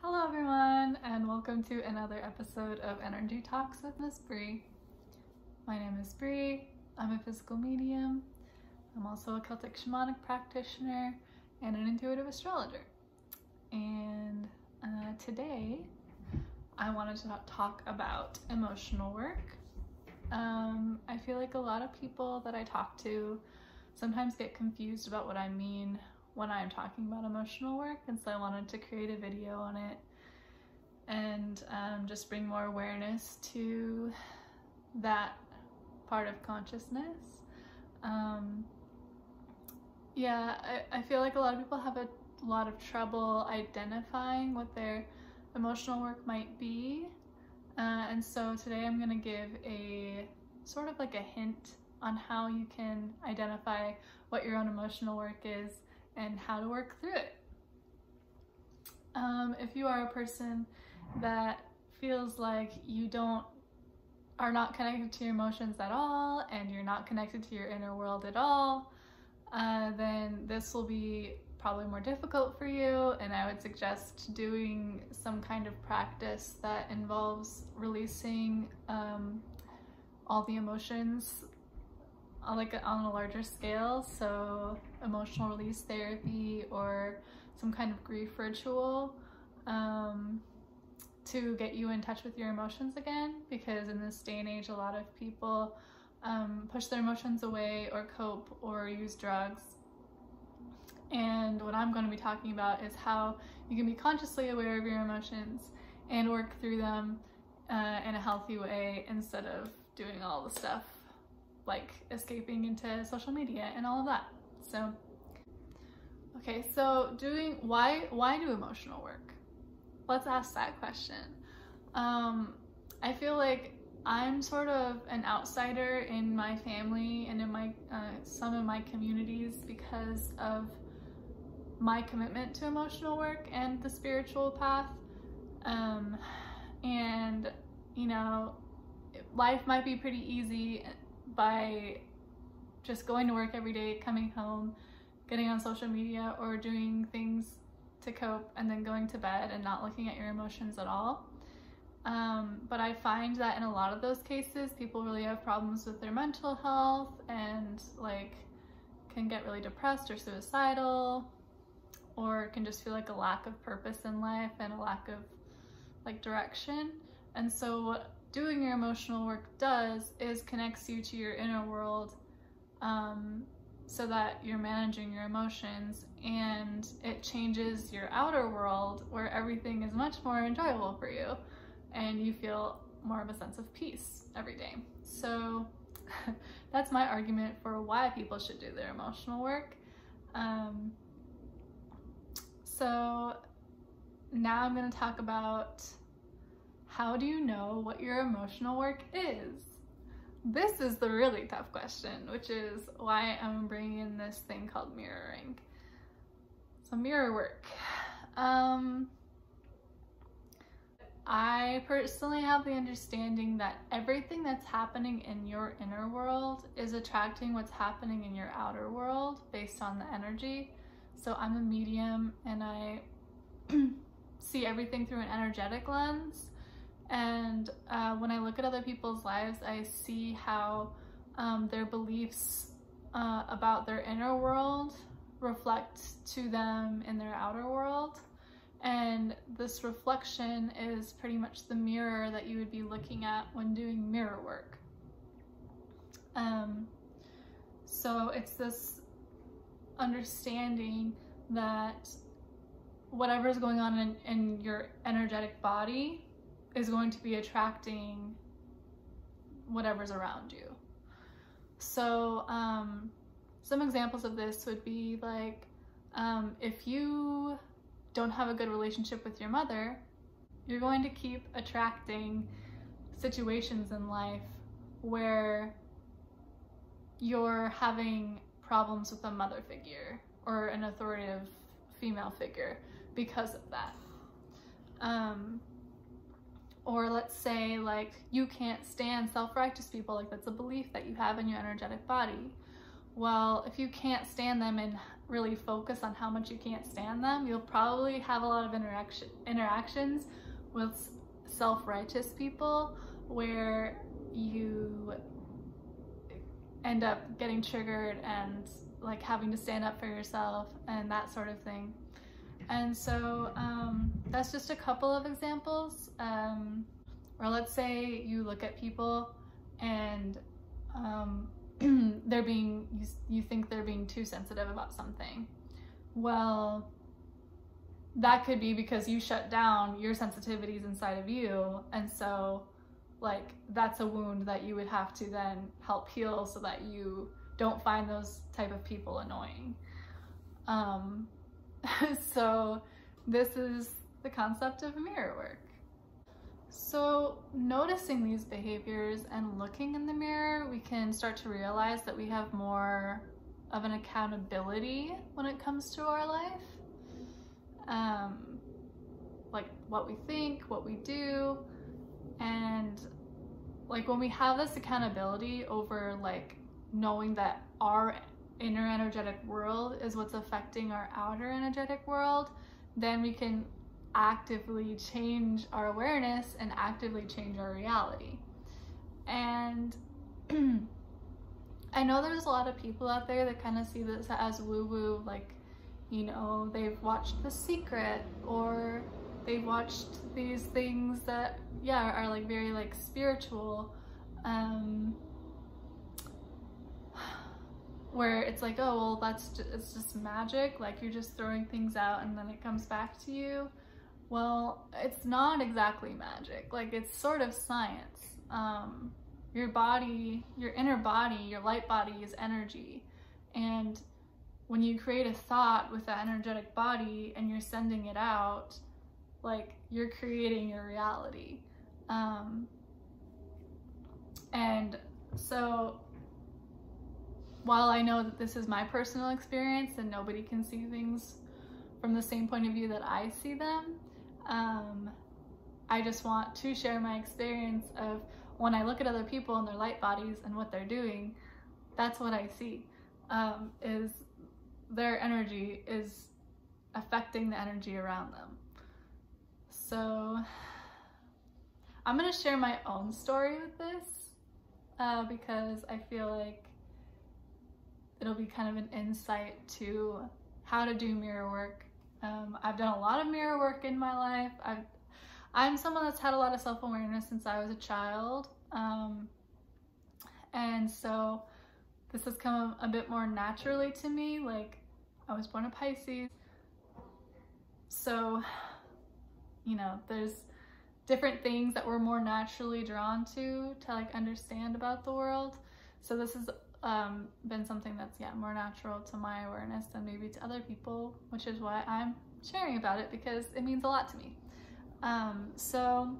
Hello everyone and welcome to another episode of Energy Talks with Miss Bri. My name is Bri. I'm a physical medium. I'm also a Celtic shamanic practitioner and an intuitive astrologer. And uh, today I wanted to talk about emotional work. Um, I feel like a lot of people that I talk to sometimes get confused about what I mean when I'm talking about emotional work, and so I wanted to create a video on it and um, just bring more awareness to that part of consciousness. Um, yeah, I, I feel like a lot of people have a lot of trouble identifying what their emotional work might be. Uh, and so today I'm going to give a sort of like a hint on how you can identify what your own emotional work is and how to work through it. Um, if you are a person that feels like you don't are not connected to your emotions at all and you're not connected to your inner world at all, uh, then this will be probably more difficult for you and I would suggest doing some kind of practice that involves releasing um, all the emotions like on a larger scale so emotional release therapy or some kind of grief ritual um, to get you in touch with your emotions again because in this day and age a lot of people um, push their emotions away or cope or use drugs and what I'm going to be talking about is how you can be consciously aware of your emotions and work through them uh, in a healthy way instead of doing all the stuff like escaping into social media and all of that. So, okay, so doing, why, why do emotional work? Let's ask that question. Um, I feel like I'm sort of an outsider in my family and in my, uh, some of my communities because of my commitment to emotional work and the spiritual path. Um, and, you know, life might be pretty easy by just going to work every day, coming home, getting on social media, or doing things to cope and then going to bed and not looking at your emotions at all. Um, but I find that in a lot of those cases, people really have problems with their mental health and like can get really depressed or suicidal or can just feel like a lack of purpose in life and a lack of like direction. And so what doing your emotional work does is connects you to your inner world um, so that you're managing your emotions and it changes your outer world where everything is much more enjoyable for you and you feel more of a sense of peace every day. So that's my argument for why people should do their emotional work. Um, so now I'm going to talk about how do you know what your emotional work is? This is the really tough question, which is why I'm bringing in this thing called mirroring. So mirror work. Um, I personally have the understanding that everything that's happening in your inner world is attracting what's happening in your outer world based on the energy. So I'm a medium and I see everything through an energetic lens. And uh, when I look at other people's lives, I see how um, their beliefs uh, about their inner world reflect to them in their outer world. And this reflection is pretty much the mirror that you would be looking at when doing mirror work. Um, so it's this understanding that whatever is going on in, in your energetic body is going to be attracting whatever's around you. So um, some examples of this would be like um, if you don't have a good relationship with your mother, you're going to keep attracting situations in life where you're having problems with a mother figure or an authoritative female figure because of that. Um, or let's say like you can't stand self-righteous people, like that's a belief that you have in your energetic body. Well, if you can't stand them and really focus on how much you can't stand them, you'll probably have a lot of interaction interactions with self-righteous people where you end up getting triggered and like having to stand up for yourself and that sort of thing. And so um, that's just a couple of examples. Um, or let's say you look at people and um, they're being, you, you think they're being too sensitive about something. Well, that could be because you shut down your sensitivities inside of you. And so like that's a wound that you would have to then help heal so that you don't find those type of people annoying. Um, so this is the concept of mirror work. So noticing these behaviors and looking in the mirror, we can start to realize that we have more of an accountability when it comes to our life. Um, like what we think, what we do, and like when we have this accountability over like knowing that our inner energetic world is what's affecting our outer energetic world, then we can actively change our awareness and actively change our reality. And I know there's a lot of people out there that kind of see this as woo woo, like, you know, they've watched The Secret or they've watched these things that, yeah, are like very like spiritual. Um, where it's like, oh, well, that's just, it's just magic. Like you're just throwing things out and then it comes back to you. Well, it's not exactly magic. Like it's sort of science. Um, your body, your inner body, your light body is energy. And when you create a thought with that energetic body and you're sending it out, like you're creating your reality. Um, and so while I know that this is my personal experience and nobody can see things from the same point of view that I see them, um, I just want to share my experience of when I look at other people and their light bodies and what they're doing, that's what I see, um, is their energy is affecting the energy around them. So I'm gonna share my own story with this uh, because I feel like it'll be kind of an insight to how to do mirror work. Um, I've done a lot of mirror work in my life. I've, I'm someone that's had a lot of self-awareness since I was a child. Um, and so this has come a bit more naturally to me. Like I was born a Pisces. So, you know, there's different things that we're more naturally drawn to, to like understand about the world. So this is um, been something that's yeah more natural to my awareness than maybe to other people, which is why I'm sharing about it because it means a lot to me. Um, so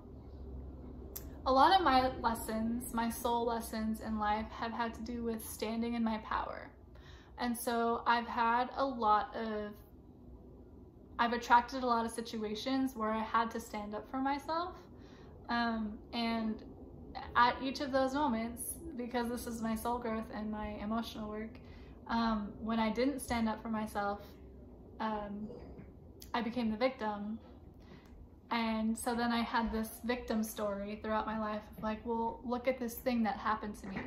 a lot of my lessons, my soul lessons in life have had to do with standing in my power. And so I've had a lot of, I've attracted a lot of situations where I had to stand up for myself. Um, and at each of those moments, because this is my soul growth and my emotional work, um, when I didn't stand up for myself, um, I became the victim. And so then I had this victim story throughout my life like, well, look at this thing that happened to me.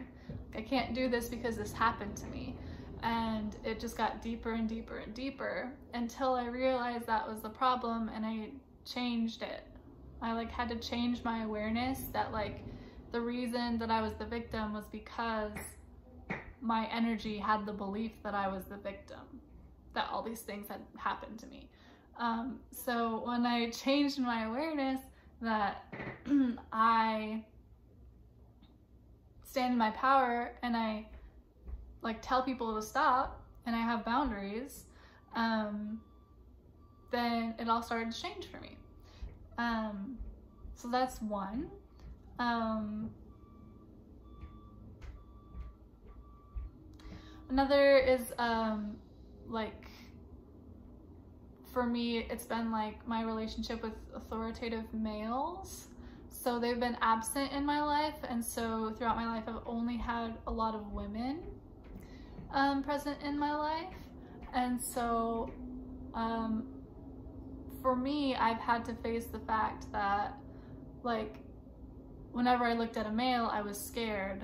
I can't do this because this happened to me. And it just got deeper and deeper and deeper until I realized that was the problem and I changed it. I like had to change my awareness that like the reason that I was the victim was because my energy had the belief that I was the victim, that all these things had happened to me. Um, so when I changed my awareness that I stand in my power and I like tell people to stop and I have boundaries, um, then it all started to change for me. Um, so that's one. Um, another is um, like for me, it's been like my relationship with authoritative males. So they've been absent in my life, and so throughout my life, I've only had a lot of women um, present in my life. And so, um, for me, I've had to face the fact that, like, whenever I looked at a male, I was scared.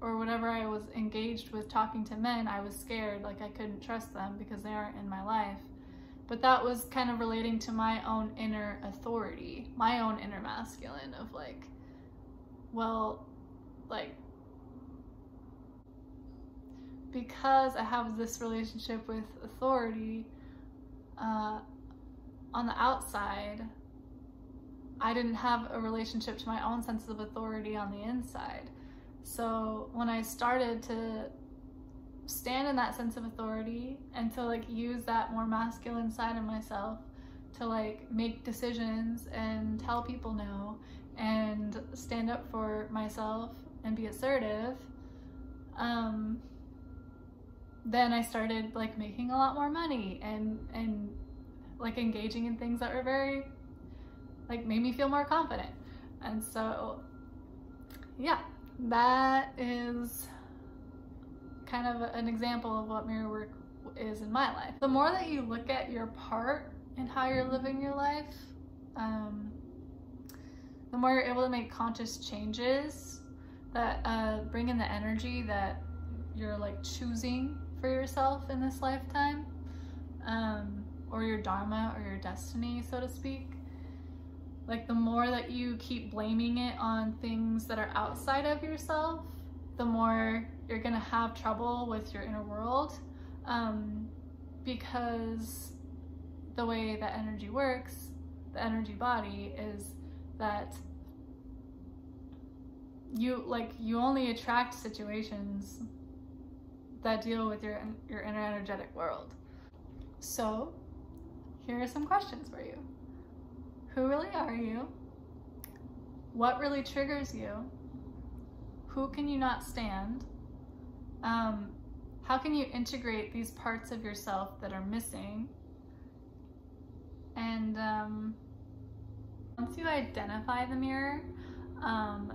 Or whenever I was engaged with talking to men, I was scared, like I couldn't trust them because they aren't in my life. But that was kind of relating to my own inner authority, my own inner masculine of like, well, like, because I have this relationship with authority uh, on the outside, I didn't have a relationship to my own sense of authority on the inside. So when I started to stand in that sense of authority and to like use that more masculine side of myself to like make decisions and tell people no and stand up for myself and be assertive, um, then I started like making a lot more money and and like engaging in things that were very like made me feel more confident. And so yeah, that is kind of an example of what mirror work is in my life. The more that you look at your part in how you're living your life, um, the more you're able to make conscious changes that uh, bring in the energy that you're like choosing for yourself in this lifetime, um, or your dharma or your destiny, so to speak. Like the more that you keep blaming it on things that are outside of yourself, the more you're gonna have trouble with your inner world um, because the way that energy works, the energy body, is that you like you only attract situations that deal with your your inner energetic world. So, here are some questions for you. Who really are you? What really triggers you? Who can you not stand? Um, how can you integrate these parts of yourself that are missing? And um, once you identify the mirror, um,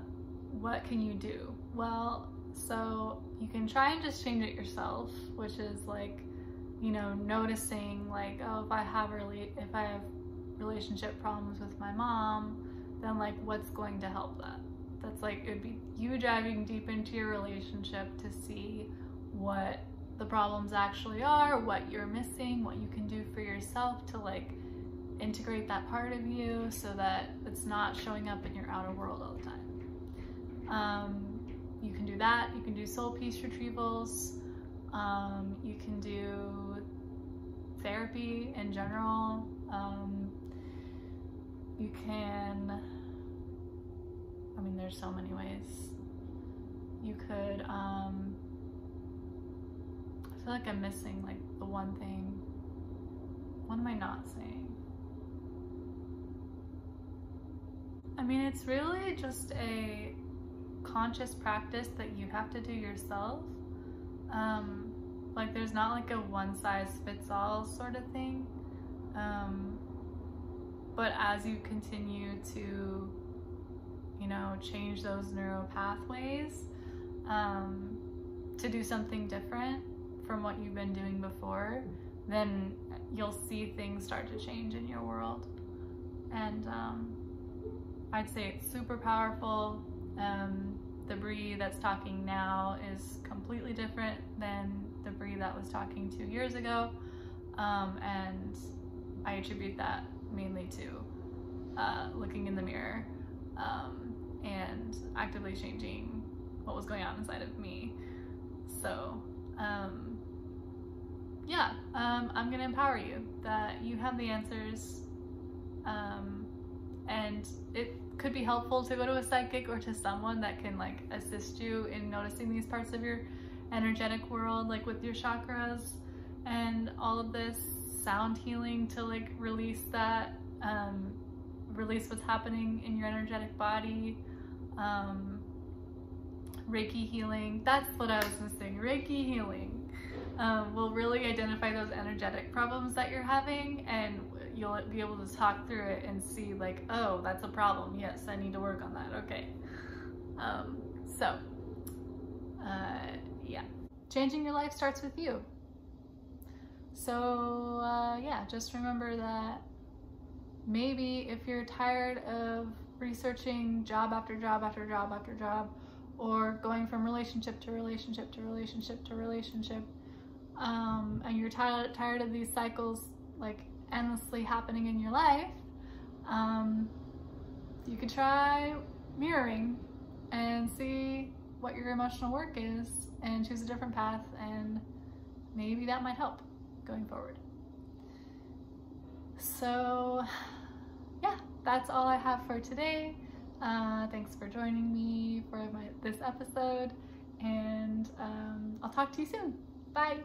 what can you do? Well, so you can try and just change it yourself, which is like, you know, noticing like, oh, if I have really, if I have relationship problems with my mom, then like, what's going to help that? That's like, it'd be you diving deep into your relationship to see what the problems actually are, what you're missing, what you can do for yourself to like integrate that part of you so that it's not showing up in your outer world all the time. Um, you can do that. You can do soul piece retrievals. Um, you can do therapy in general. Um, you can, I mean, there's so many ways. You could, um, I feel like I'm missing like the one thing. What am I not saying? I mean, it's really just a conscious practice that you have to do yourself. Um, like there's not like a one size fits all sort of thing. Um, but as you continue to, you know, change those neural pathways, um, to do something different from what you've been doing before, then you'll see things start to change in your world. And um, I'd say it's super powerful. Um, the Bri that's talking now is completely different than the Bri that was talking two years ago. Um, and I attribute that mainly to uh, looking in the mirror um, and actively changing what was going on inside of me. So, um, yeah, um, I'm gonna empower you that you have the answers um, and it could be helpful to go to a psychic or to someone that can like assist you in noticing these parts of your energetic world like with your chakras and all of this sound healing to like release that um, release what's happening in your energetic body um, reiki healing that's what i was missing reiki healing um, will really identify those energetic problems that you're having and you'll be able to talk through it and see like, oh, that's a problem. Yes, I need to work on that. Okay. Um, so, uh, yeah. Changing your life starts with you. So, uh, yeah, just remember that maybe if you're tired of researching job after job after job after job, or going from relationship to relationship to relationship to relationship, um, and you're tired tired of these cycles like endlessly happening in your life, um, you could try mirroring and see what your emotional work is and choose a different path and maybe that might help going forward. So yeah, that's all I have for today. Uh, thanks for joining me for my, this episode and um, I'll talk to you soon. Bye.